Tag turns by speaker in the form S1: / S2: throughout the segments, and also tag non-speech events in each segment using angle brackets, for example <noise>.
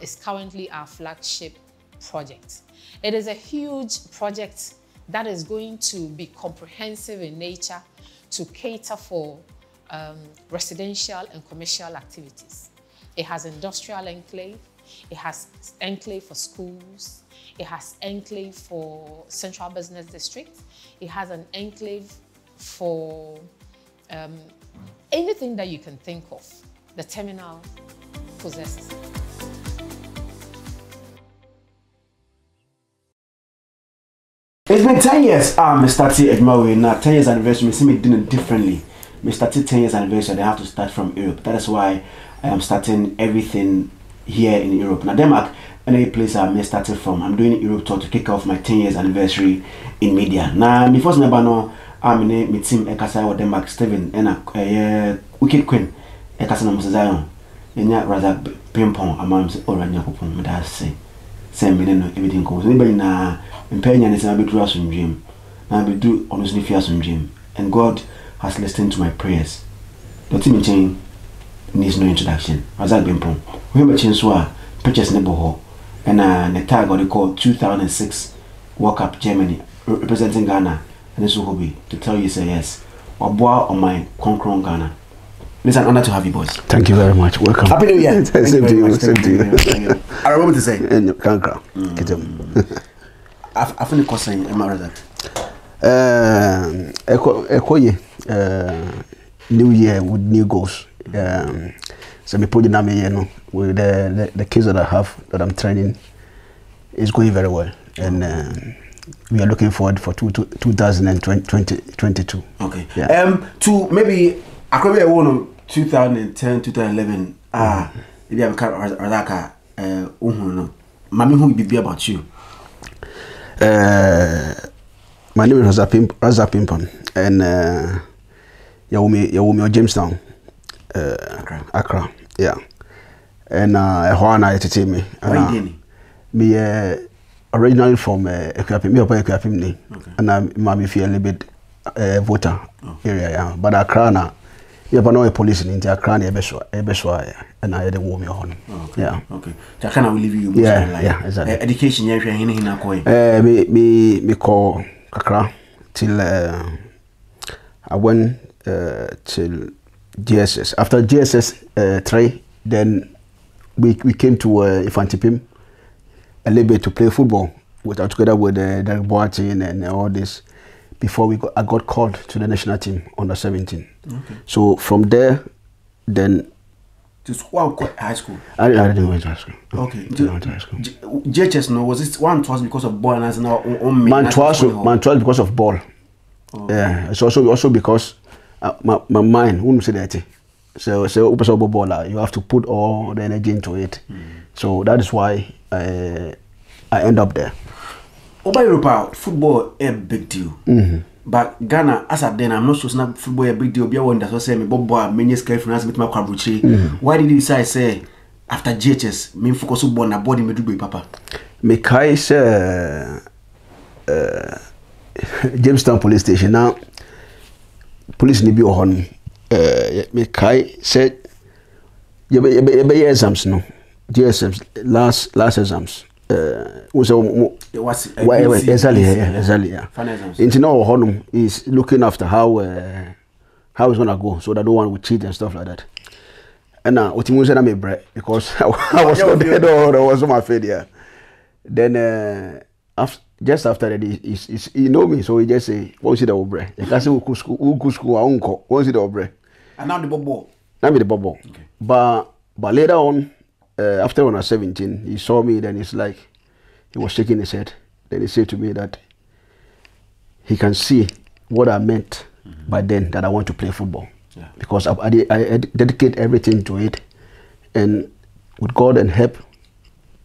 S1: is currently our flagship project. It is a huge project that is going to be comprehensive in nature to cater for um, residential and commercial activities. It has industrial enclave, it has enclave for schools, it has enclave for central business district, it has an enclave for um, anything that you can think of, the terminal possesses.
S2: It's been 10 years. Ah, Mr. T. Edmawi. Now, 10 years anniversary, we see me doing it differently. Mr. T. 10 years anniversary, they have to start from Europe. That is why I am starting everything here in Europe. Now, Denmark, any place I may started from. I'm doing Europe tour to kick off my 10 years anniversary in media. Now, my first member, no, I'm in my team, Ekasa or Denmark, Steven, and a Wicked Queen, Ekasa na Moses Zion. And yeah, rather pimpon, a mom said, Oh, Ranya Popon, but I say, same minute, everything goes. Anybody na mpɛnya ne sɛ mabɛduru asomdwee mu. Na mabɛduru ɔno so no fi asomdwee mu. And god has listened to my prayers. Dɔte me nkyɛn needs no introduction. Razak bempɔn wohwɛ m'akyi nso a pictures ne bɔ hɔ ɛna ne tag ɔde kɔ 2006 world cup germany representing ghana. Ɛne so hɔ bi to tell you say yes. Waboa ɔman kronkron ghana It's an honor to have you, boys.
S3: Thank you very much. Welcome.
S2: Happy New Year. <laughs>
S3: same
S2: Thank you
S3: to you.
S2: much.
S3: Same
S2: Thank
S3: to
S2: you
S3: you.
S2: I remember to say.
S3: And Kankra. Kitem.
S2: I've I've finished saying, Emma Razak.
S3: Um, Eko Ekoye. Uh, New Year with new goals. Um, so me put na me you know with the, the the kids that I have that I'm training is going very well and um, we are looking forward for two, two, 2020, 2022.
S2: Okay.
S3: Yeah.
S2: Um, to maybe I could be a one of 2010, 2011. Ah, maybe I'm kind of like a uh, no. Mami, who be about you?
S3: Uh, my name is Razak Pimp, Razak Pimpong, and uh, Yawumi Yawumi Jamestown, uh,
S2: Accra.
S3: Accra, yeah. And uh, ɛhɔ a na yɛtete me.
S2: Why
S3: Ɛna
S2: you didn't?
S3: Me uh, originally from uh, Ekuapim, me papa Ekuapim ni, and I ma me feel a little bit uh, voter area, yeah. But Accra na, me papa no a police ni, nti Accra na ɛbɛsɔ ɛbɛsɔ ayɛ, ɛna yɛde wo me hɔ no.
S2: Okay.
S3: Yeah.
S2: Okay. So kind of will leave you. most
S3: Yeah,
S2: of your life.
S3: yeah, exactly.
S2: Education, yeah, hina hina koi.
S3: Me me me call kakra till uh, I went uh, till GSS. After GSS uh, three, then we we came to uh, Infantipim a little bit to play football with uh, together with uh, Derek Boateng and all this. Before we got, I got called to the national team under 17.
S2: Okay.
S3: So from there, then
S2: Just one high school.
S3: I, I didn't go to high school.
S2: Okay.
S3: I didn't go to high school.
S2: JHS no was it one was because of ball and now on me.
S3: Man twice,
S2: what's going on.
S3: man twice because of ball.
S2: Oh.
S3: Yeah, it's also also because uh, my my mind wouldn't say that. So so open up ball, uh, you have to put all the energy into it. So that is why I I end up there.
S2: Over Europe, football a big deal. But Ghana, as at then, I'm not sure that football a big deal. Be one that's what say me Bob Boy, many scale finance with my kwabuchi. Why did you decide say after GHS, me focus on na body me do be papa?
S3: Mekai sɛ uh, <laughs> Jamestown police station na police ni bi wɔ hɔ nom uh, mekae sɛ yɛbɛ- yɛbɛ- yɛbɛyɛ exams no GSMs last last exams uh,
S2: uh.
S3: Nti na wɔ hɔnom is looking after how uh, how it's gonna go so that no one will cheat and stuff like that. Ɛna otimi sɛ na me brɛ because <laughs> <laughs> I was not there no no was my failure. Then uh, after, just after that he, he, he, he know me so he just say wɔn si da wɔ brɛ yɛ ka sɛ woku school woku school a wonkɔ wɔn si da wɔ brɛ
S2: And now the Bob ball.
S3: na bubble.
S2: Okay.
S3: But but later on, uh, after when I was 17, he saw me. Then he's like he was shaking his head. Then he said to me that he can see what I meant by then that I want to play football
S2: Yeah.
S3: because I, I, I dedicate everything to it, and with God and help,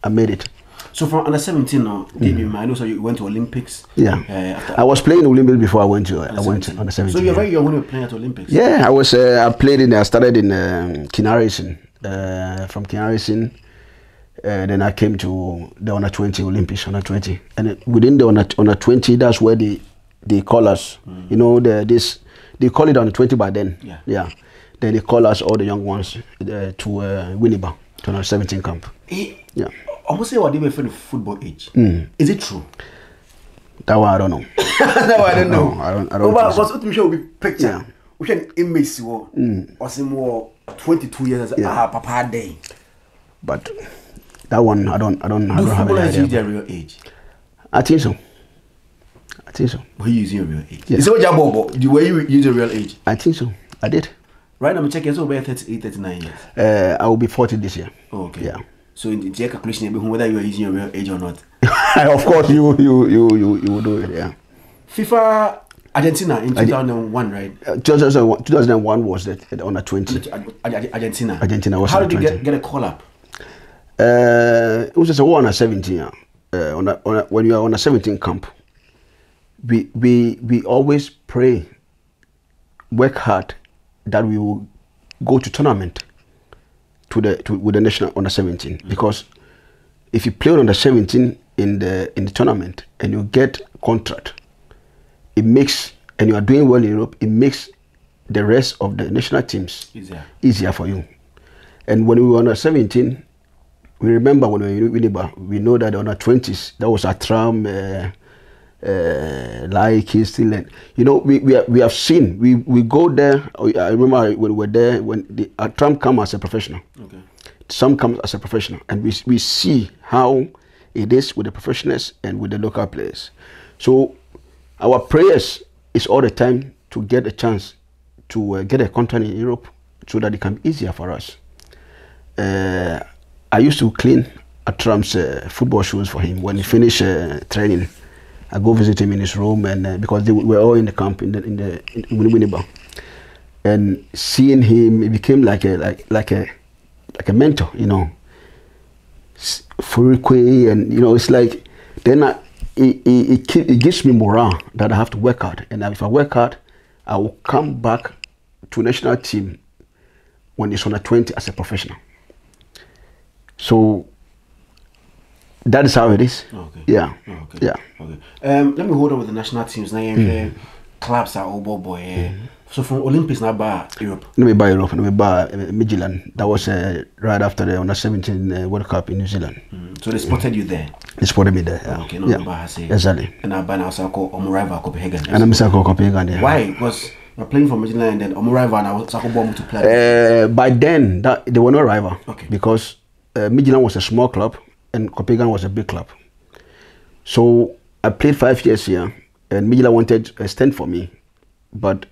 S3: I made it.
S2: So from under 17 now, debut, I know so you went to Olympics.
S3: Yeah,
S2: Uh,
S3: I was playing Olympics before I went to I went to under 17.
S2: So you're very young when you were playing at Olympics.
S3: Yeah, I was. Uh, I played in. I started in um, Kinarison. Uh, from Kinarison, uh, then I came to the under twenty Olympics under twenty, and it- within the under under twenty, that's where they they call us. You know, the this they call it under twenty by then.
S2: Yeah.
S3: Yeah. Then they call us all the young ones uh, to uh, Winneba to under 17 camp.
S2: He,
S3: Yeah.
S2: almost say what they were for the football age.
S3: Mm.
S2: Is it true?
S3: That one I don't know. <laughs>
S2: no, I don't know.
S3: No, I don't- I don't
S2: but was what we picture.
S3: Yeah.
S2: We can image wo. Or some more 22 years as
S3: Yeah.
S2: ah papa day.
S3: But that one I don't I don't, I
S2: Do
S3: don't have any idea.
S2: their real age?
S3: I think so. I think so.
S2: Were you using your real age?
S3: Yeah.
S2: Is what you bobo? Do were you use your real age?
S3: I think so. I did.
S2: Right now, I'm checking. So we're 38, 39 years.
S3: Uh, I will be 40 this year.
S2: Oh, okay.
S3: Yeah.
S2: So in the calculation, whether you are using your real age or not. <laughs>
S3: of course, you you you you you will do it. Yeah.
S2: FIFA Argentina in 2001, right?
S3: Uh, 2001, 2001 was the, the under 20.
S2: Ar- Ar- Argentina.
S3: Argentina was
S2: How did you get, get a call up?
S3: Uh, it was just a war under 17. Yeah. Uh, on a, on a, when you are on a 17 camp, we, we, we always pray, work hard that we will go to tournament to the, to, with the national under 17. Because if you play on under 17 in the, in the tournament and you get contract, it makes, and you are doing well in Europe, it makes the rest of the national teams
S2: Easier.
S3: easier for you. And when we were under 17, we remember when we were in Winneba, we know that the under 20s, that was Atram, uh, uh, like still, and you know, we, we, have, we have seen, we, we go there. I remember when we were there, when the Atram come as a professional,
S2: Okay.
S3: some come as a professional, and we, we see how it is with the professionals and with the local players. So our prayers is all the time to get a chance to uh, get a contract in Europe so that it can be easier for us. Uh, I used to clean Atram's uh, football shoes for him when he finished uh, training. I go visit him in his room, and uh, because they were all in the camp in the in the in Winneba, and seeing him, it became like a like like a like a mentor, you know. Furikwe, and you know, it's like then I, it, it, it, it gives me morale that I have to work hard, and if I work hard, I will come back to national team when it's under 20 as a professional. So that is how it is.
S2: Okay.
S3: Yeah.
S2: Oh, okay.
S3: Yeah.
S2: Okay. Um, let me hold on with the national teams. Now, mm. clubs are all boy. eh. So from Olympics now, by Europe.
S3: Let me buy Europe. Let me buy uh, Midtjylland. That was uh, right after the under 17 uh, World Cup in New Zealand.
S2: Mm. So they spotted you there.
S3: They spotted me there. Yeah.
S2: Okay, no,
S3: yeah.
S2: yeah. say.
S3: Exactly.
S2: And I buy now, so I call Omuriva Copenhagen.
S3: And I'm Mr. Copenhagen. Yeah.
S2: Why? Because you're playing for Midtjylland and then Omuriva and I was Sako Bomb to play.
S3: Uh, by then, that they were not rival.
S2: Okay.
S3: Because uh, Midtjylland was a small club and Copenhagen was a big club. So I played five years here, and Midtjylland wanted a stand for me, but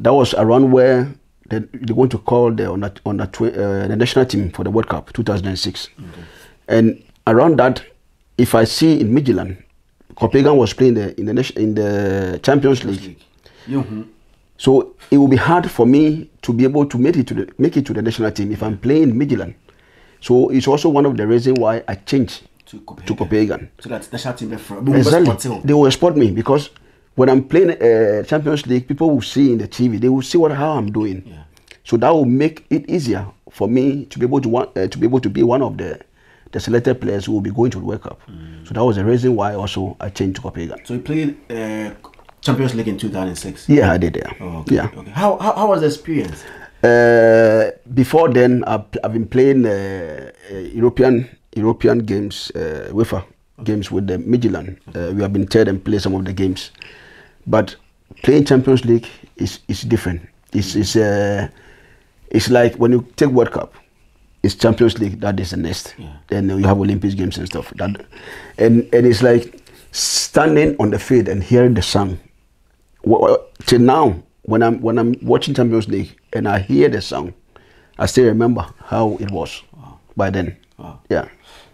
S3: that was around where they, they want to call the on, on uh, the national team for the World Cup 2006, and around that, if I see in Midtjylland, Copenhagen was playing the, in the in the Champions League.
S2: Mm-hmm.
S3: So it will be hard for me to be able to make it to the make it to the national team if I'm playing Midtjylland. So it's also one of the reasons why I changed
S2: To Copenhagen.
S3: to Copenhagen.
S2: So that's national team for
S3: Exactly. They will export me because when I'm playing uh, Champions League, people will see in the TV. They will see what how I'm doing.
S2: Yeah.
S3: So that will make it easier for me to be able to want, uh, to be able to be one of the the selected players who will be going to the World Cup. So that was the reason why also I changed to Copenhagen.
S2: So you played uh, Champions League in 2006.
S3: Yeah, I did. Yeah.
S2: Oh, okay.
S3: Yeah.
S2: Okay. How, how how was the experience?
S3: Uh, before then, I've, I've been playing uh, uh, European European games, uh, UEFA games with the Midtjylland. Uh, we have been third and play some of the games, but playing Champions League is is different. It's it's uh, it's like when you take World Cup, it's Champions League that is the next.
S2: Yeah.
S3: Then you have Olympic games and stuff. That, and and it's like standing on the field and hearing the song wha- till now when i'm when i'm watching champions league and i hear the song i still remember how it was by then
S2: Wow.
S3: yeah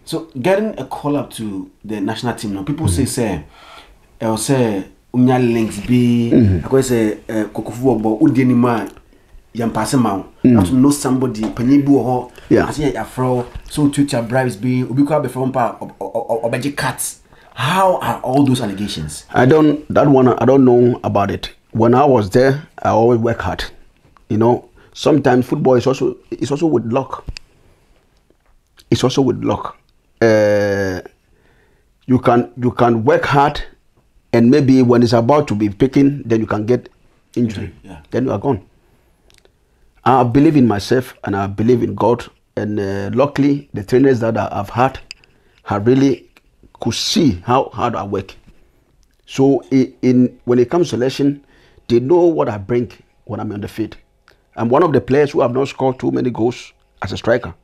S2: So getting a call up to the national team now, people say say, I'll say unya links be, I go say kokofu obo udi ni ma yam pass ma. You have to know somebody panyi bi wo ho.
S3: Yeah.
S2: I say ya fro so tutor bribes be obi kwa be from pa obeji cuts. How are all those allegations?
S3: i don't that one i don't know about it when i was there i always work hard you know sometimes football is also it's also with luck it's also with luck uh, you can you can work hard and maybe when it's about to be picking then you can get injury
S2: Yeah.
S3: then you are gone i believe in myself and i believe in god and uh, luckily the trainers that I- I've had have really could see how hard I work. So i- in when it comes to selection, they know what I bring when I'm on the field. I'm one of the players who have not scored too many goals as a striker,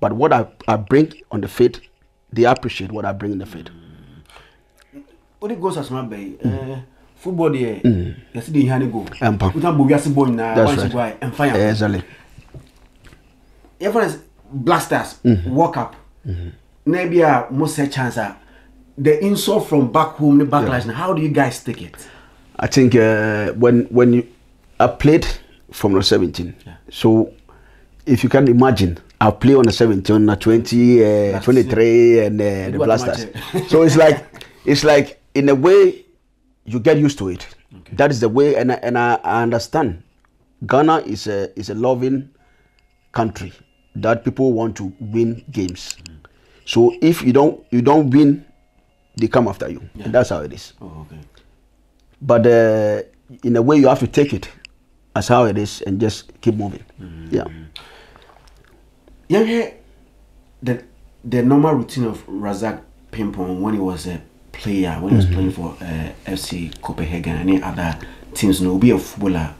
S3: but what I, I bring on the field, they appreciate what I bring in the field.
S2: What only goes as my bɛyi eh, football deɛ yɛse de
S3: hia
S2: ne go. Wota bɔ wiase boy now.
S3: That's right.
S2: a ɛmfa yɛ
S3: yɛfa
S2: no Black Stars
S3: mm-hmm.
S2: walk up. Mm-hmm. Maybe bi a mo chance a the insult from back home the backlash yeah. how do you guys take it?
S3: I think uh, when when you i played from the 17 yeah. so if you can imagine i play on the 17 on the 20 uh, 23 and uh, the Black
S2: Stars.
S3: so it's like it's like in a way you get used to it.
S2: Okay.
S3: That is the way, and I, and I, I understand. Ghana is a is a loving country that people want to win games. So if you don't you don't win, they come after you,
S2: Yeah.
S3: and that's how it is
S2: Oh, okay.
S3: but uh, in a way you have to take it as how it is and just keep moving yeah
S2: Yeah, yeah. The the normal routine of Razak Pimpong when he was a player, when he was playing for uh, FC Copenhagen and any other teams, no, be a footballer.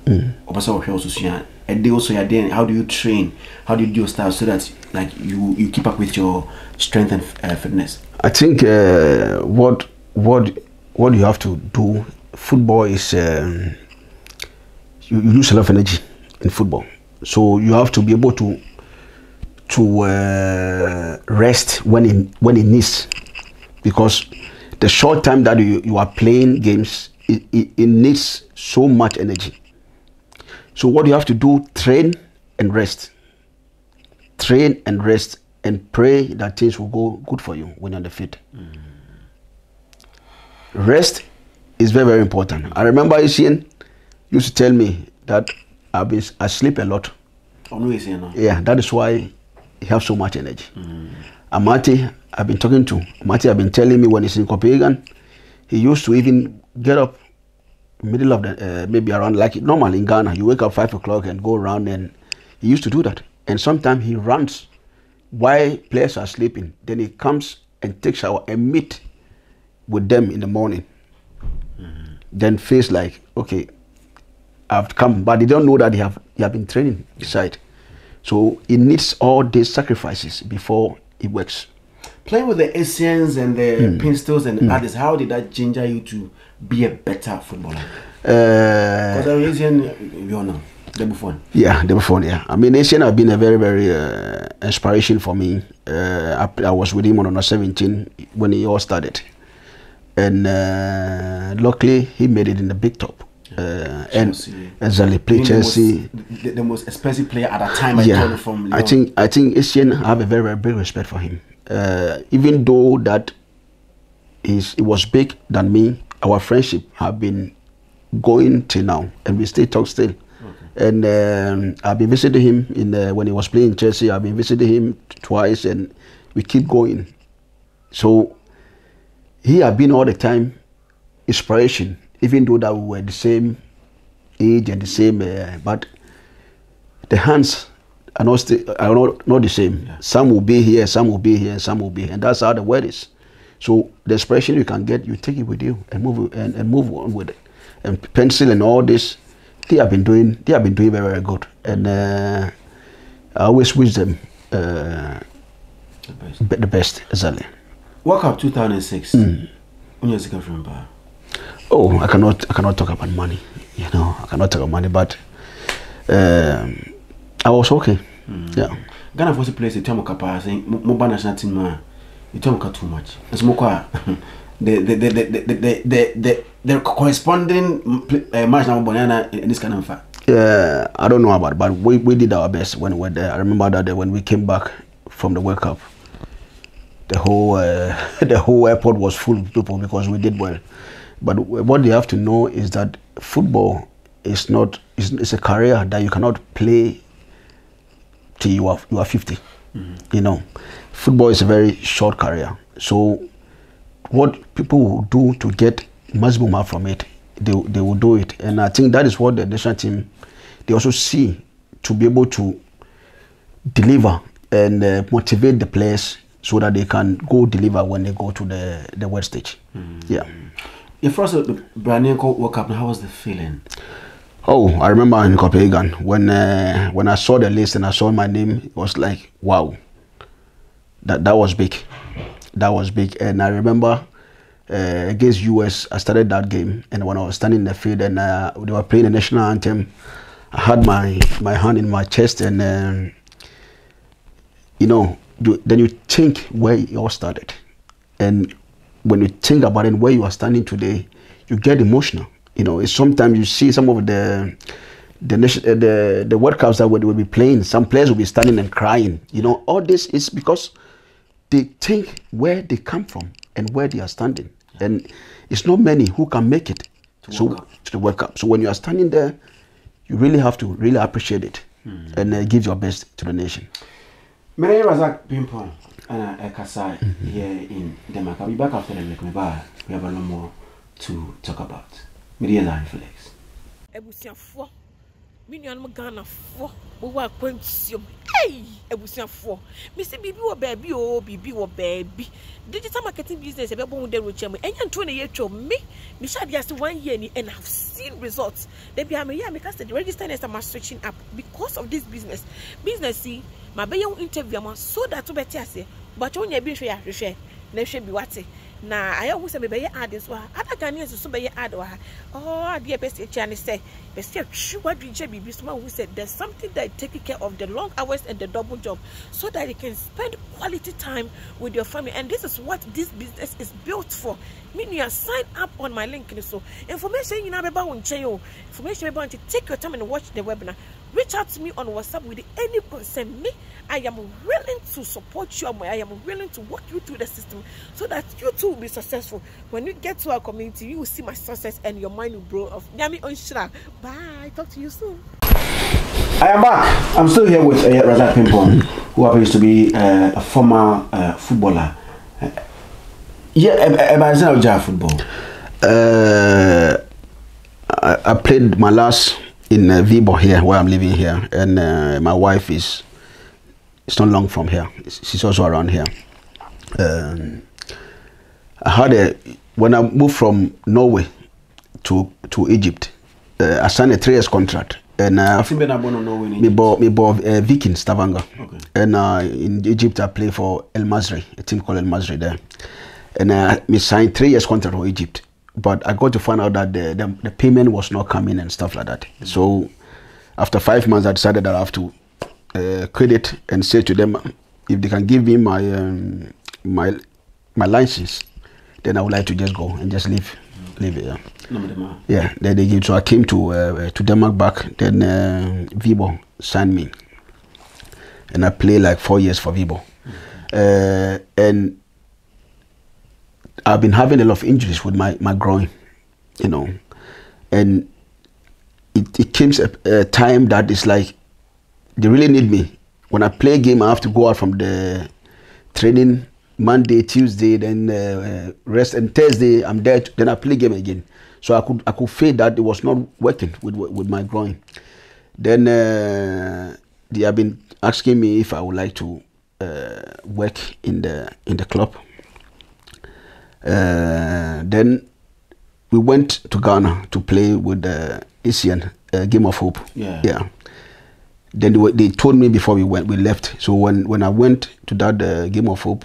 S2: Obasa or also and they also are then how do you train? How do you do your style so that like you you keep up with your strength and uh, fitness?
S3: i think uh, what what what you have to do football is um, you, you use a lot of energy in football so you have to be able to to uh, rest when it when it needs because the short time that you, you are playing games it, it, it needs so much energy. So what you have to do train and rest. Train and rest and pray that things will go good for you when you're on the field. Mm. Rest is very very important. I remember Essien used to tell me that I've been, i sleep a lot.
S2: Oh no, you
S3: yeah that is why he has so much energy. Mm. Amati i've been talking to amati i've been telling me when he's in copenhagen he used to even get up middle of the uh, maybe around like normal in ghana you wake up five o'clock and go around and he used to do that. And sometimes he runs while players are sleeping. Then he comes and takes shower and meet with them in the morning. Then feels like okay I've come, but they don't know that they have they have been training beside. So it needs all these sacrifices before it works.
S2: Playing with the Essiens and the Pantsils and others, how did that ginger you to be a better footballer?
S3: Uh,
S2: Because I'm Essien, you know, the Buffon.
S3: yeah, the before yeah. I mean, Essien have been a very very uh, inspiration for me. Uh, I, I was with him on under 17 when he all started, and uh, luckily he made it in the big top. Uh, and
S2: Chelsea.
S3: exactly play
S2: Being the most-
S3: Chelsea.
S2: the, the most expensive player at that time. I
S3: yeah,
S2: yeah, from
S3: I think I think Essien have a very very big respect for him. Uh, even though that is it was big than me, our friendship have been going till now, and we still talk still. And um, I've been visiting him in uh, when he was playing in Chelsea. I've been visiting him twice, and we keep going. So he have been all the time inspiration, even though that we were the same age and the same, uh, but the hands are not sti- are not, not the same. Some will be here, some will be here, some will be, here. and that's how the word is. So the expression you can get, you take it with you and move and, and move on with it. And pencil and all this, they have been doing they have been doing very very good, and uh, I always wish them uh,
S2: The best.
S3: be- the best exactly.
S2: World Cup 2006.
S3: Mm.
S2: When you from Bar.
S3: Oh, I cannot I cannot talk about money. You know, I cannot talk about money, but um, I was okay. Mm. Yeah.
S2: Ghana was the place, it's Mokapa, saying Moba national team, it's Moka too much. It's Moka. <laughs> The the the the the the the, the corresponding uh, match now banana in this kind of fact.
S3: Yeah, I don't know about, it, but we, we did our best when we were there. I remember that day when we came back from the World Cup, the whole uh, <laughs> the whole airport was full of people because we did well. But what you have to know is that football is not is, is a career that you cannot play till you are you are 50. You know, football is a very short career. So what people will do to get maximum out from it, they, they will do it. And I think that is what the national team, they also see to be able to deliver and uh, motivate the players so that they can go deliver when they go to the the world stage. Yeah.
S2: Your first Branienko World Cup, how was the feeling?
S3: Oh, I remember in Copenhagen when uh, when I saw the list and I saw my name, it was like wow. That that was big, that was big, and I remember uh, against US, I started that game, and when I was standing in the field and uh, they were playing the national anthem, I had my my hand in my chest, and um, you know, you, then you think where it all started, and when you think about it, where you are standing today, you get emotional. You know, sometimes you see some of the the uh, the the World Cups that we will be playing. Some players will be standing and crying. You know, all this is because they think where they come from and where they are standing, and it's not many who can make it
S2: To
S3: so to the World Cup. So when you are standing there, you really have to really appreciate it and uh, give your best to the nation.
S2: Mene Razak Pimpong and Ekasai here in Denmark. I'll be back after the break. We have a lot more to talk about. Media Line Flex.
S4: abusuafoɔ me nuanom ghanafoɔ. Wowɔ akwantuom ei abusuafoɔ mesi biribi wɔ baabi o biribi wɔ baabi. Digital marketing business ɛbɛbɔ ho dɛro kyɛ mu. Ɛnyɛ ntoɔ na yɛtwa me mehyɛ adeɛ ase one year ni and i've seen results. Dabi a meyɛ a meka sɛ the register next time switching up. Because of this business. Business yi mabɛyɛ wo interview ama so that wobɛte aseɛ. Bɔkyɛ wonya bi hwɛ a hwehwɛ na hwɛ bi wate na ayɛ ho sɛ mebɛyɛ ad nso ha. Ada ghanaians nso bɛyɛ ad wɔ ha ɔɔ adeɛ bɛsi akyia ne sɛ bɛsi atwi wadwenkyɛ biribi so ma hu sɛ there's something that taking care of the long hours and the double job so that you can spend quality time with your family. And this is what this business is built for. Me nua sign up on my link so. Information nyinaa bɛba wo nkyɛn o information bɛba wo nkyɛn take your time and watch the webinar reach out to me on whatsapp with any concern me i am willing to support you i am willing to walk you through the system so that you too will be successful when you get to our community you will see my success and your mind will blow off nyami onshira bye talk to you soon
S2: I am back. I'm still here with uh, Razak Pimpon, who happens to be uh, a former uh, footballer. Uh, yeah, am I saying football?
S3: Uh, I, I played my last in uh, Vibo here, where I'm living here, and uh, my wife is it's not long from here. She's also around here. Um, I had a when I moved from Norway to to Egypt. Uh, I signed a three years contract, and uh,
S2: I've been born in Norway.
S3: me bought me bought uh, Viking Stavanger,
S2: Okay.
S3: and uh, in Egypt I play for El Masri, a team called El Masri there, and uh, me signed three years contract for Egypt, but I got to find out that the the, the payment was not coming and stuff like that. So after five months, I decided that I have to uh, credit and say to them if they can give me my um, my my license, then I would like to just go and just leave leave it. Yeah.
S2: No.
S3: Yeah, then they give. So I came to uh, to Denmark back. Then uh, Viborg signed me, and I played like four years for Viborg. Uh, and I've been having a lot of injuries with my my groin, you know, and it it came a, a time that it's like they really need me. When I play a game, I have to go out from the training Monday, Tuesday, then uh, rest, and Thursday I'm there. Then I play game again. So I could I could feel that it was not working with with my groin. Then uh, they have been asking me if I would like to uh, work in the in the club. Uh, then we went to Ghana to play with the Essien uh, Game of Hope.
S2: Yeah.
S3: Yeah. Then they, were, they told me before we went, we left. So when, when I went to that uh, Game of Hope,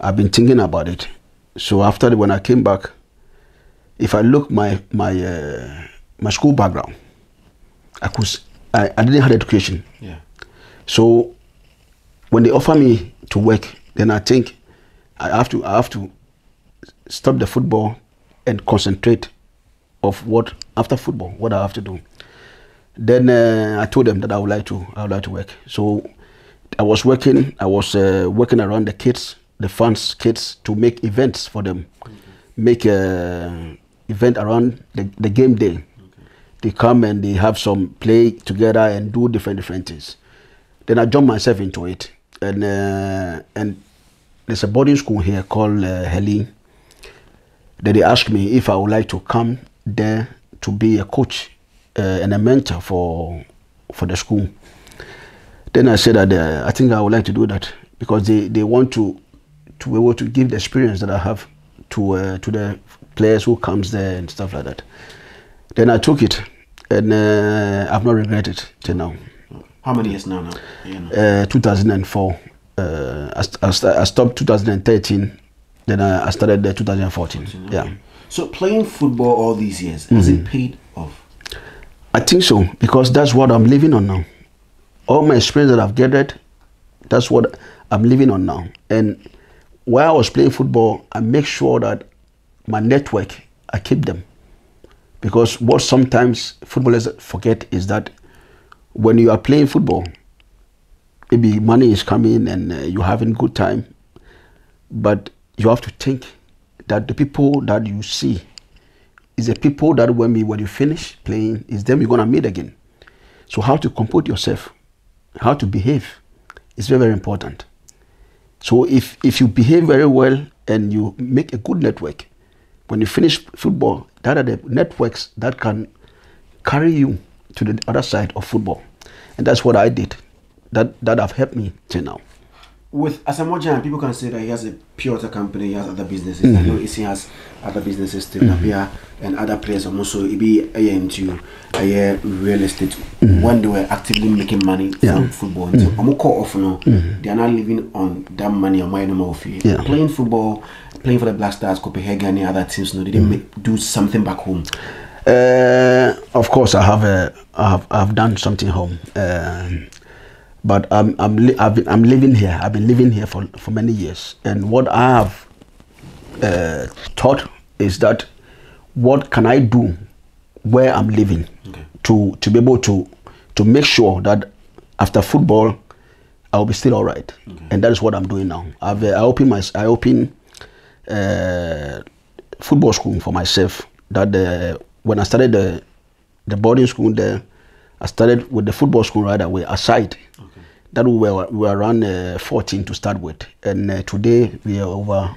S3: I've been thinking about it. So after the, when I came back, if I look my my uh, my school background, I could I, I didn't have education.
S2: Yeah.
S3: So when they offer me to work, then I think I have to I have to stop the football and concentrate of what after football what I have to do. Then uh, I told them that I would like to I would like to work. So I was working I was uh, working around the kids, the fans kids to make events for them, make a event around the, the game day. They come and they have some play together and do different different things. Then I jumped myself into it, and uh, and there's a boarding school here called uh, Helene. Then they asked me if I would like to come there to be a coach uh, and a mentor for for the school. Then I said that uh, I think I would like to do that because they, they want to to be able to give the experience that I have to uh, to the players who comes there and stuff like that. Then I took it, and uh, I've not regretted it till now.
S2: How many years now? Now, you know.
S3: Uh, 2004. Uh, I, st- I, st- I stopped 2013. Then I, I started there 2014. Yeah.
S2: So playing football all these years has
S3: Mm-hmm.
S2: it paid off?
S3: I think so because that's what I'm living on now. All my experience that I've gathered, that's what I'm living on now. And while I was playing football, I make sure that my network, I keep them. Because what sometimes footballers forget is that when you are playing football, maybe money is coming and uh, you're having good time, but you have to think that the people that you see is the people that when when you finish playing is them you're gonna meet again. So how to comport yourself, how to behave, is very very important. So if if you behave very well and you make a good network, when you finish football, that are the networks that can carry you to the other side of football, and that's what I did. That that have helped me till now.
S2: With Asamoah people can say that he has a pure water company, he has other businesses.
S3: Mm-hmm.
S2: I know Issy has other businesses too, Napia and other players and also he be uh, into uh, real estate when they were actively making money
S3: Mm-hmm. Yeah. Mm-hmm.
S2: from football. So I'm call off no, they are not living on that money on my number of.
S3: Yeah.
S2: Playing football, playing for the Black Stars, Copenhagen, and other teams, no, they didn't
S3: Mm-hmm.
S2: make, do something back home.
S3: Uh, of course, I have uh, I have I've done something home, um, but I'm I'm li- I've been, I'm living here. I've been living here for for many years, and what I have uh, thought is that what can I do where I'm living
S2: Okay.
S3: to to be able to to make sure that after football I'll be still all right, and that is what I'm doing now. I've uh, I open my I open uh, football school for myself. That uh, when I started the the boarding school there, I started with the football school right away aside. That we were we were around uh, 14 to start with, and uh, today we are over.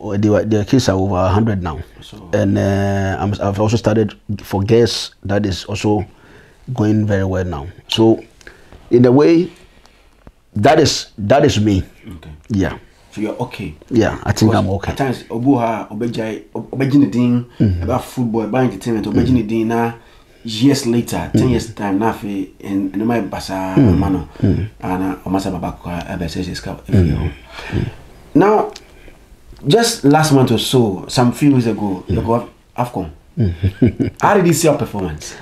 S3: uh, The, the kids are over 100 now,
S2: So-
S3: and uh, I'm, I've also started for girls. That is also going very well now. So, in a way, that is that is me.
S2: Okay.
S3: Yeah,
S2: So you're okay.
S3: yeah. I think I'm okay.
S2: At times, obu ha obejai obejini din about football, about entertainment, obejini din na years later, ten years time na fe and and my basa mano ana omasa baba kwa abese ska Now, just last month or so, some few weeks ago, you go Afcon. How did you see your performance?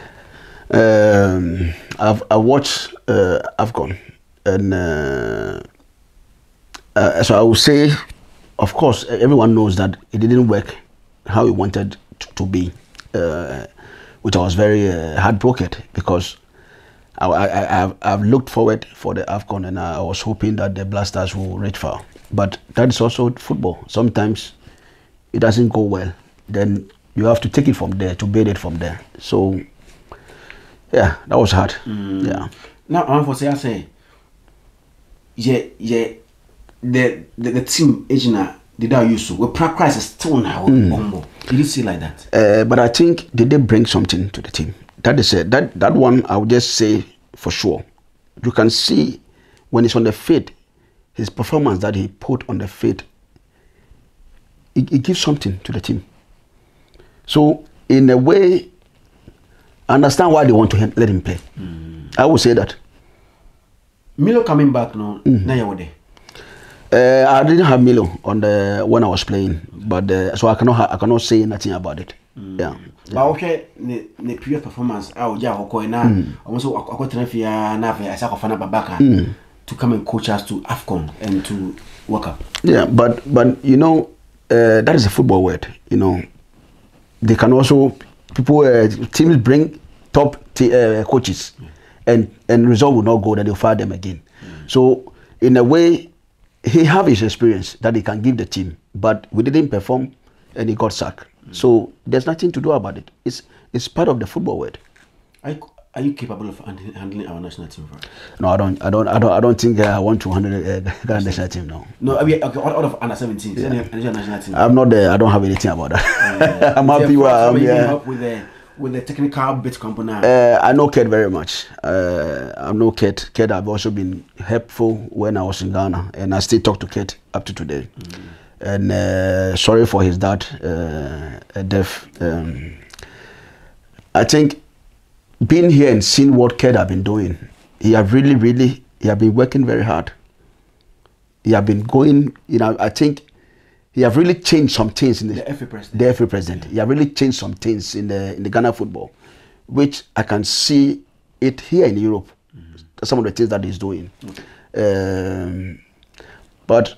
S3: Um, I've I watched uh, AFCON, and uh, uh, so I would say, of course, everyone knows that it didn't work how it wanted to, to be, uh, which I was very uh, heartbroken because I, I, I've, I've looked forward for the AFCON and I was hoping that the Black Stars will reach far. But that is also football. Sometimes it doesn't go well. Then you have to take it from there to build it from there. So yeah, that was hard. Yeah.
S2: Now, I'm for say, I say, yeah, yeah, the, the, the team, Ejina, did I use to? We practice is still now. Mm. Did you see like that?
S3: Uh, but I think did they did bring something to the team. That is it. That that one I would just say for sure. You can see when he's on the field, his performance that he put on the field, it, it gives something to the team. So in a way, I understand why they want to let him play. I would say that.
S2: Milo coming back now, now you were there.
S3: Uh, I didn't have Milo on the when I was playing, but uh, so I cannot ha- I cannot say nothing about it. Mm. Yeah.
S2: But okay, ne ne previous performance, I would just go na almost I got to na fe I saw Fana Babaka to come and coach us to Afcon and to work up.
S3: Yeah, but but you know uh, that is a football word. You know, they can also people uh, teams bring top t- uh, coaches, and and result will not go. Then they'll fire them again. Mm. So in a way, he have his experience that he can give the team, but we didn't perform, and he got sacked. So there's nothing to do about it. It's it's part of the football world.
S2: Are you, are you capable of handling our national team? Right?
S3: No, I don't, I don't, I don't, I don't think uh, I want to handle uh, Ghana <laughs> national team. No,
S2: No, I mean, okay, out of under 17, yeah. national team.
S3: I'm not there. I don't have anything about that. <laughs> I'm happy where I'm.
S2: you
S3: Yeah.
S2: With the technical bit component.
S3: Uh, I know Ked very much. Uh, I know Ked. Ked have also been helpful when I was in Ghana, and I still talk to Ked up to today. And uh, sorry for his dad, uh, death. Um, I think being here and seeing what Ked have been doing, he have really, really, he have been working very hard. He have been going, you know, I think he have really changed some things in the,
S2: The FA president.
S3: The FA president. He have really changed some things in the in the Ghana football, which I can see it here in Europe. Some of the things that he's doing. Um, but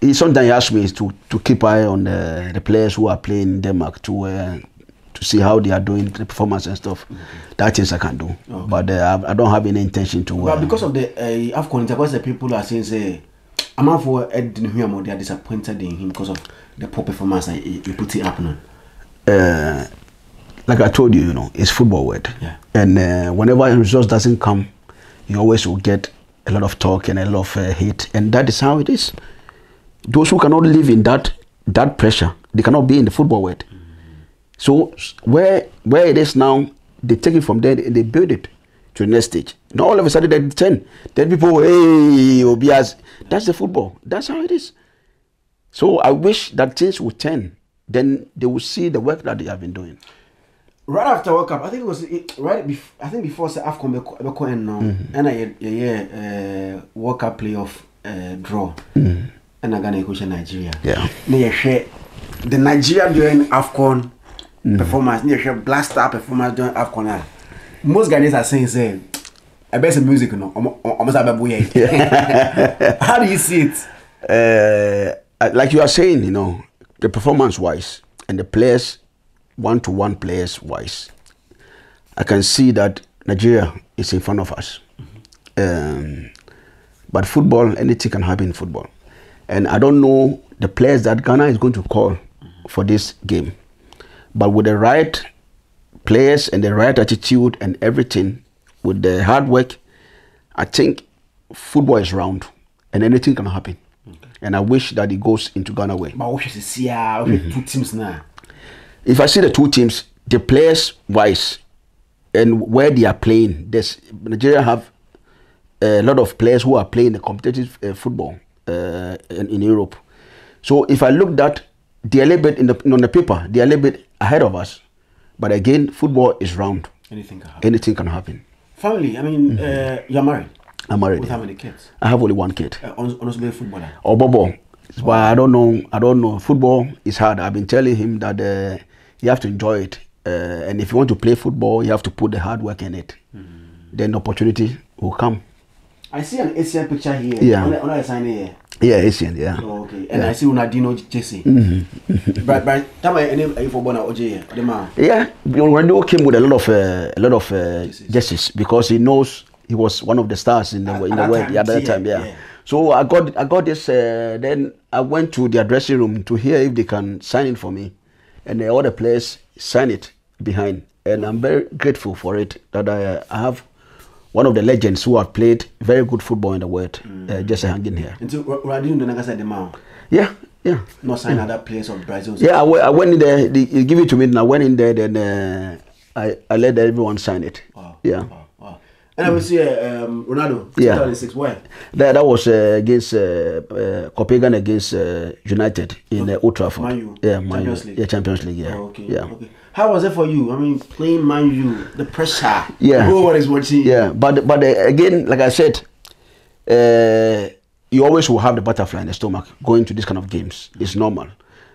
S3: he sometimes he asks me to to keep eye on the, the players who are playing in Denmark to uh, to see how they are doing the performance and stuff. That things I can do, but uh, I, I don't have any intention to.
S2: But
S3: Uh,
S2: because of the uh, AFCON, because the people are saying, say, I'm out for Ed Huamo, they are disappointed in him because of the poor performance that he, he put it up on.
S3: uh, like I told you, you know, it's football word.
S2: Yeah.
S3: And uh, whenever a result doesn't come, you always will get a lot of talk and a lot of uh, hate, and that is how it is. Those who cannot live in that that pressure, they cannot be in the football world. So where where it is now, they take it from there and they build it to the next stage. Now all of a sudden they're ten. Then people, hey, Obias, that's the football. That's how it is. So I wish that things would turn. Then they will see the work that they have been doing.
S2: Right after World Cup, I think it was it, right. Bef- I think before say AFCON be going now, and I yeah uh, World Cup playoff uh, draw, and I Ghana equation Nigeria.
S3: Yeah.
S2: The Nigeria during AFCON performance. Na you share Black Star performance during AFCON. Most Ghanaians are saying say, I bet some music no, almost a. How do you see it?
S3: uh, like you are saying, you know, the performance wise and the players, one to one players wise, I can see that Nigeria is in front of us. Um, but football, anything can happen in football. And I don't know the players that Ghana is going to call for this game. But with the right players and the right attitude and everything, with the hard work, I think football is round and anything can happen. And I wish that it goes into Ghana way.
S2: But what should see? Ah, two teams now.
S3: If I see the two teams, the players wise and where they are playing, there's Nigeria have a lot of players who are playing the competitive uh, football uh, in, in Europe. So if I look that, they are a little bit in the, on the paper, they are a little bit ahead of us. But again, football is round.
S2: Anything can happen.
S3: Anything can happen.
S2: Family. I mean, uh, you're married.
S3: I'm married.
S2: With how many kids?
S3: I have only one kid.
S2: Uh, hon- honestly, footballer.
S3: or Bobo. But I don't know. I don't know. Football is hard. I've been telling him that uh, you have to enjoy it, uh, and if you want to play football, you have to put the hard work in it. Then opportunity will come.
S2: I see an Essien picture here.
S3: Yeah.
S2: On the, on the sign here.
S3: Yeah, Essien. Yeah.
S2: Oh, okay. And I see Ronaldinho Jesse. Mm-hmm. <laughs> but but time I any any football now OJ the man.
S3: Yeah, Ronaldo came with a lot of uh, a lot of uh, jerseys because he knows he was one of the stars in the
S2: At-
S3: in the world
S2: time,
S3: at that
S2: yeah,
S3: time. Yeah.
S2: yeah.
S3: So I got I got this. Uh, then I went to their dressing room to hear if they can sign it for me, and all the players sign it behind, and I'm very grateful for it that I, uh, I have one of the legends who have played very good football in the world uh, just hanging here.
S2: Until Ronaldinho the next the man.
S3: Yeah, yeah.
S2: Not sign other players of Brazil.
S3: Yeah, I, went in there. They, they give it to me, and I went in there. Then uh, I I let everyone sign it.
S2: Wow.
S3: Yeah,
S2: Wow. wow. And I was uh, um, Ronaldo.
S3: Yeah.
S2: 2006. Where?
S3: that that was uh, against uh, uh, Copenhagen against uh, United in uh, Old Trafford.
S2: Man U.
S3: Yeah, Man.
S2: Champions League.
S3: Yeah, Champions League. Yeah,
S2: Oh, okay.
S3: yeah,
S2: Okay. How was it for you? I mean, playing Man U, the pressure.
S3: Yeah.
S2: Who is watching?
S3: yeah. But but uh, again, like I said, uh, you always will have the butterfly in the stomach going to this kind of games. It's normal.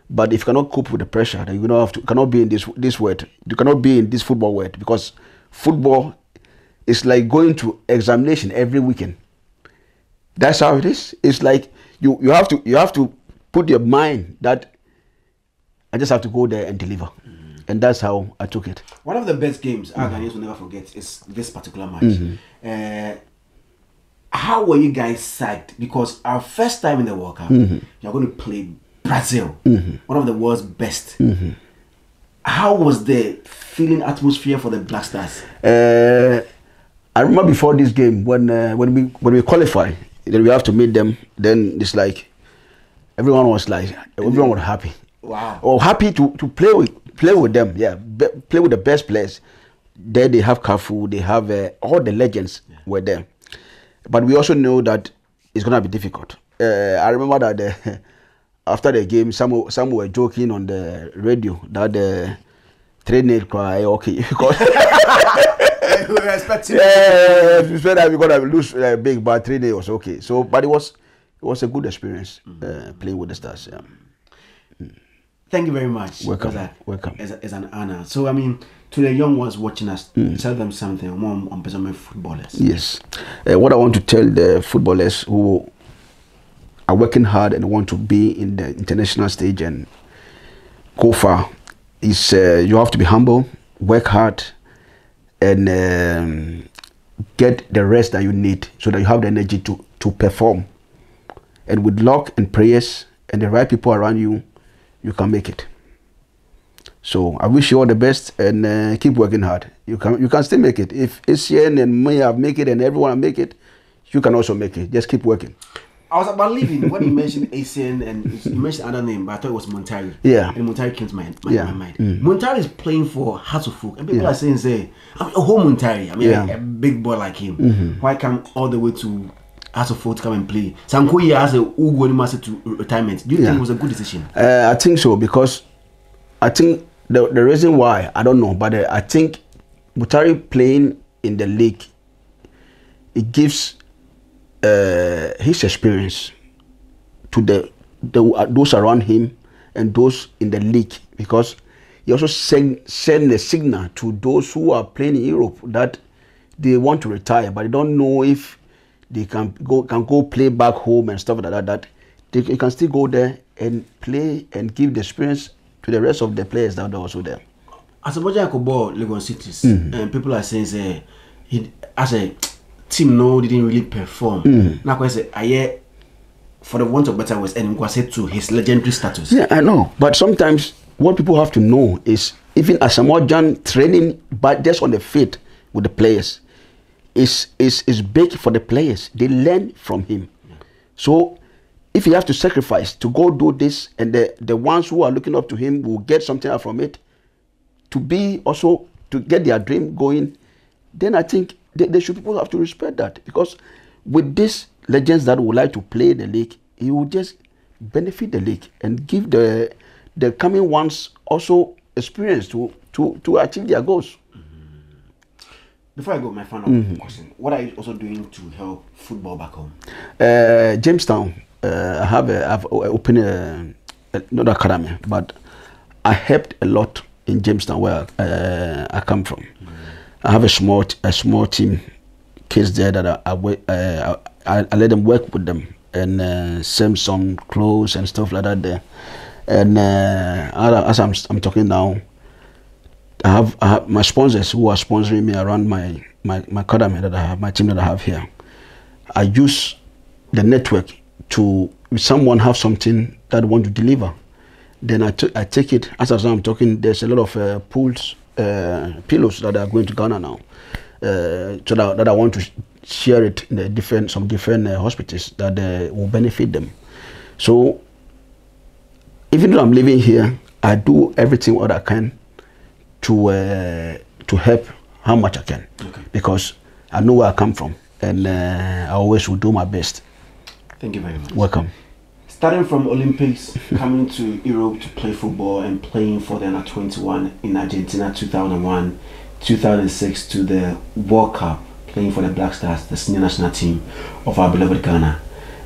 S3: But if you cannot cope with the pressure, then you don't have to cannot be in this this world. You cannot be in this football world because football is like going to examination every weekend. That's how it is. It's like you you have to you have to put your mind that I just have to go there and deliver, and that's how I took it.
S2: One of the best games our Ghanaians will never forget is this particular match.
S3: Mm-hmm.
S2: Uh, how were you guys psyched? Because our first time in the World Cup,
S3: Mm-hmm.
S2: you're going to play Brazil, one of the world's best.
S3: Mm-hmm.
S2: How was the feeling atmosphere for the Black Stars?
S3: Uh, I remember before this game when uh, when we when we qualify, then we have to meet them. Then it's like everyone was like everyone was happy.
S2: Wow.
S3: Or happy to, to play with play with them. Yeah, be, play with the best players. There they have Cafu, they have uh, all the legends were there. But we also know that it's gonna be difficult. Uh, I remember that uh, <laughs> after the game, some some were joking on the radio that the trainer cry okay <laughs> because <laughs>
S2: we were expecting.
S3: yeah, we said that we're gonna lose uh, big, but three days was okay. So, but it was it was a good experience uh, playing with the stars. Yeah.
S2: Thank you very much.
S3: Welcome,
S2: It's a-
S3: welcome.
S2: It's, a- it's an honor. So, I mean, to the young ones watching us, tell them something more on Pesame footballers.
S3: Yes. Uh, what I want to tell the footballers who are working hard and want to be in the international stage and go far is uh, you have to be humble, work hard, and um, get the rest that you need so that you have the energy to, to perform. And with luck and prayers and the right people around you, you can make it. So I wish you all the best and uh, keep working hard. You can you can still make it. If Essien and me have make it and everyone make it, you can also make it. Just keep working.
S2: I was about leaving when you mentioned Essien and you mentioned another name, but I thought it was Muntari.
S3: Yeah.
S2: And Muntari came to my, my,
S3: Yeah.
S2: my mind.
S3: Mm.
S2: Muntari is playing for Hearts of Oak. And people
S3: Yeah.
S2: are saying, say, I mean, a whole Muntari. I mean,
S3: Yeah.
S2: a, a big boy like him.
S3: Mhm.
S2: Why come all the way to Hearts of Oak to come and play? Sankoye has a Ugo Nimase to retirement. Do you
S3: Yeah.
S2: think it was a good decision?
S3: Uh, I think so because I think the the reason why I don't know, but uh, I think Muntari playing in the league it gives uh, his experience to the, the uh, those around him and those in the league because he also send send a signal to those who are playing in Europe that they want to retire but they don't know if they can go can go play back home and stuff like that that they, can still go there and play and give the experience to the rest of the players that are also there.
S2: Asamoah Gyan ball Legon Cities,
S3: Mhm.
S2: and people are saying, say, he, as a team, no, didn't really perform.
S3: Mhm.
S2: Now, I say, I for the want of better words, and Nkwase to his legendary status.
S3: Yeah, I know. But sometimes what people have to know is even as Samuel John training, but just on the field with the players, is is is big for the players. They learn from him. So if he have to sacrifice to go do this, and the the ones who are looking up to him will get something out from it, to be also to get their dream going, then I think they, they should people have to respect that because with these legends that would like to play the league, he will just benefit the league and give the the coming ones also experience to to to achieve their goals.
S2: Before I go, my final
S3: Mhm.
S2: question: What are you also doing to help football back home?
S3: Uh, Jamestown, uh, I have a, I've opened a, another academy, but I helped a lot in Jamestown where uh, I come from. I have a small a small team kids there that I I, uh, I, I let them work with them and uh, send some clothes and stuff like that there. And uh, as I'm, I'm talking now, I have, my sponsors who are sponsoring me around my, my, my academy that I have, my team that I have here. I use the network to, if someone have something that want to deliver, then I I take it, as I'm talking, there's a lot of uh, pools, uh, pillows that are going to Ghana now. Uh, so that, that I want to sh- share it in the different, some different uh, hospitals that uh, will benefit them. So even though I'm living here, I do everything what I can to uh, to help how much I can
S2: Okay.
S3: because I know where I come from and uh, I always will do my best.
S2: Thank you very much.
S3: Welcome.
S2: Starting from Olympics, <laughs> coming to Europe to play football and playing for the under 21 in Argentina 2001, 2006 to the World Cup, playing for the Black Stars, the senior national team of our beloved Ghana.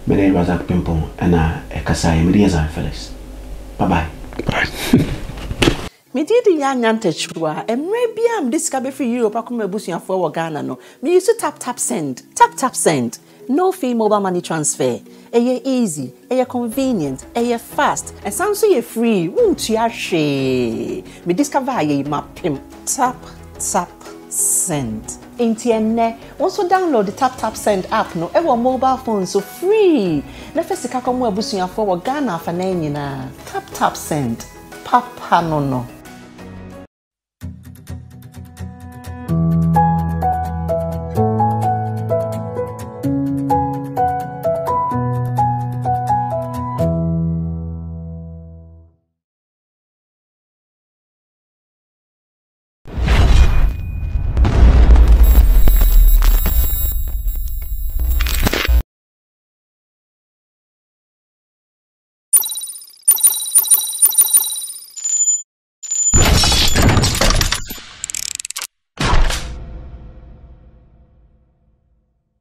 S2: My name is Razak Pimpong and uh, Kasai. Is Felix. Bye bye. <laughs>
S5: megye de yɛ anya ntakyiwa mmerɛ bi a mede sika bɛfiri europe akɔma abusuafoɔ wɔ ghana no. Meyi so tap tap send. Tap tap send. No fee mobile money transfer. Ɛyɛ easy ɛyɛ convenient ɛyɛ fast. Ɛsan nso yɛ free. Wontua hwee me discover a yɛyi mapem tap tap send. Nti ɛnnɛ wɔn nso download tap tap send app no ɛwɔ mobile phone so free. Na fɛ sika kɔma abusuafoɔ wɔ ghana afanan nyinaa tap tap send. Papa no no